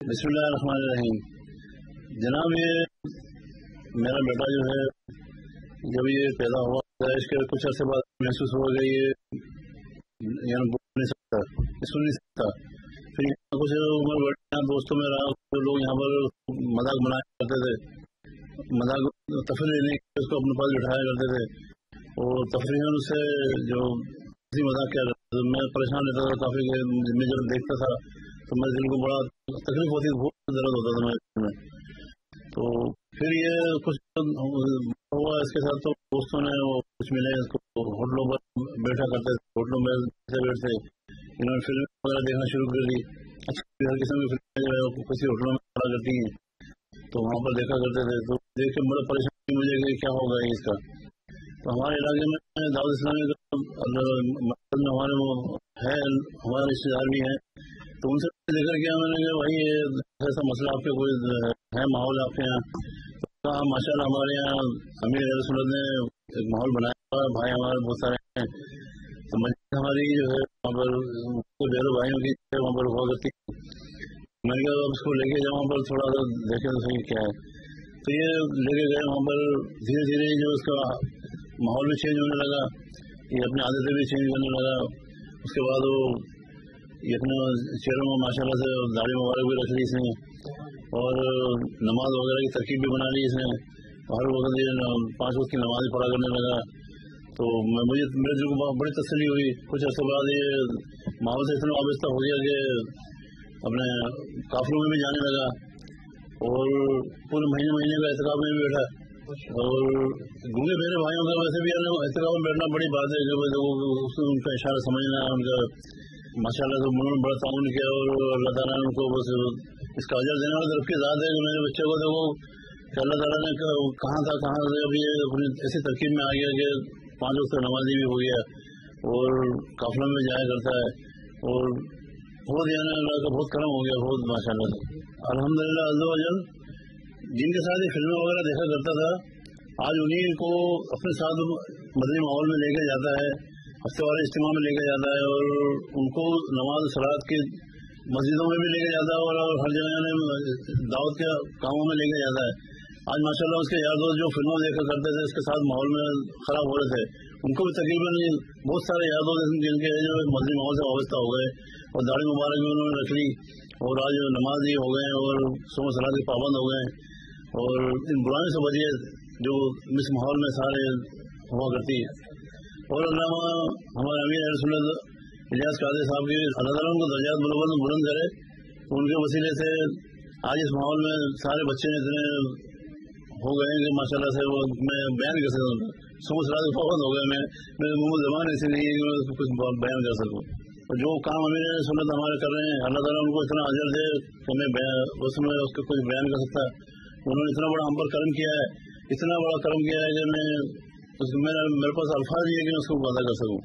بسم اللہ الرحمن الرحیم۔ جناب، یہ میرا بیٹا جو ہے، جب یہ پیدا ہوا تھا اس کے کچھ عرصے بعد محسوس ہوا کہ یہ یعنی بول نہیں سکتا سن نہیں سکتا۔ پھر کچھ عمر بڑے دوستوں میں رہا لوگ یہاں پر مذاق بنایا کرتے تھے۔ مذاق تفریح لینے اس کو اپنے پاس بٹھایا کرتے تھے۔ اور تفریح اس سے جو مذاق کیا کرتا تھا، میں پریشان رہتا تھا کافی میں جب دیکھتا تھا، تو میں دل کو بڑا تکلیف ہوتی تھی بہت درد ہوتا تھا میں تو پھر یہ کچھ ہوا اس کے ساتھ تو دوستوں نے وہ کچھ ملے اس کو ہوٹلوں پر بیٹھا کرتے تھے، ہوٹلوں میں بیٹھتے انہوں نے فلم وغیرہ دیکھنا شروع کر دی۔ اچھا ہر قسم کی فلمیں جو ہے کسی ہوٹلوں میں کھڑا کرتی ہیں۔ تو وہاں پر دیکھا کرتے تھے، تو دیکھ کے بڑا پریشانی مجھے کہ کیا ہوگا اس کا۔ تو ہمارے علاقے میں دعوت اسلامی کا ہمارے وہ ہے، ہمارے رشتے دار بھی ہیں۔ تو ان سے لے کر کے میں نے کہا بھائی یہ ایسا مسئلہ آپ کے کوئی ہے ماحول آپ کے یہاں؟ ماشاء اللہ ہمارے یہاں امیر سنت نے ایک ماحول بنایا ہوا بھائی ہمارے بہت سارے ہیں۔ تو مسجد ہماری جو ہے وہاں پر ڈیرو بھائیوں کی وہاں پر ہوا کرتی۔ میں نے کہا اب اس کو لے کے جاؤ وہاں پر، تھوڑا سا دیکھیں تو صحیح کیا ہے۔ تو یہ لے کے گئے وہاں پر، دھیرے دھیرے جو اس کا ماحول بھی چینج ہونے لگا، یہ اپنی عادتیں بھی چینج کرنے لگا۔ اس کے بعد وہ اپنے چہروں میں ماشاء اللہ سے داڑھی مبارک بھی رکھ لی اس نے اور نماز وغیرہ کی ترکیب بھی بنا لی اس نے ہر وقت یہ پانچ وقت کی نماز پڑھا کرنے لگا تو مجھے میرے دل کو بڑی تسلی ہوئی کچھ عرصے بعد یہ ماحول سے اتنا وابستہ ہو گیا کہ اپنے کافروں میں بھی جانے لگا اور پورے مہینے مہینے کا احتراب میں بھی بیٹھا اور گونگے میرے بھائیوں کا ویسے بھی احتراب میں بیٹھنا بڑی بات ہے کہ ان کا اشارہ سمجھنا ان کا ماشاء اللہ سے انہوں نے بڑا تعاون کیا اور اللہ تعالیٰ نے ان کو بس اس کا اجر دینے والی طرف کی ذات ہے کہ میرے بچے کو دیکھو، کہ اللہ تعالیٰ نے کہاں تھا، کہاں سے ابھی اپنی ایسی ترکیب میں آ گیا کہ پانچ وقت نمازی بھی ہو گیا اور قافلوں میں جایا کرتا ہے اور بہت یعنی اللہ کا بہت کرم ہو گیا، بہت ماشاء اللہ سے الحمد للہ اللہ جن کے ساتھ یہ فلمیں وغیرہ دیکھا کرتا تھا، آج انہیں کو اپنے ساتھ مدنی ماحول میں لے کے جاتا ہے۔ ہفتے والے اجتماع میں لے کے جاتا ہے اور ان کو نماز سرات کے مسجدوں میں بھی لے کے جاتا ہے اور ہر جگہ دعوت کے کاموں میں لے کے جاتا ہے۔ آج ماشاء اللہ اس کے یاد دوست جو فلموں دیکھا کرتے تھے، اس کے ساتھ ماحول میں خراب ہو رہے تھے۔ ان کو بھی تقریباً بہت سارے یاد دوست جن کے جو مسجد ماحول سے وابستہ ہو گئے اور داڑھی مبارک بھی انہوں نے رکھ لی اور آج نماز ہو گئے اور سو سلاد کے پابند ہو گئے اور ان برائیوں سے بچیے جو اس ماحول میں سارے ہوا کرتی ہے۔ اور علامہ ہمارے امیر سنت اجاز قادر صاحب کی اللہ تعالیٰ کو درجات بلند بلند کرے ان کے وسیلے سے آج اس ماحول میں سارے بچے اتنے ہو گئے ہیں کہ ماشاء اللہ سے وہ میں بیان کر سکتا ہوں۔ سمجھ رہا پابند ہو گئے میں میرے منہ زبان ایسی نہیں ہے کہ میں کچھ بیان کر سکوں۔ جو کام امیر سنت ہمارے کر رہے ہیں، اللہ تعالیٰ ان کو اتنا حاضر دے کہ میں اس میں اس کو کچھ بیان کر سکتا۔ انہوں نے اتنا بڑا ہم پر کرم کیا ہے، اتنا بڑا کرم کیا ہے کہ میں میرے پاس الفاظ یہ کہ میں اس کو وعدہ کر سکوں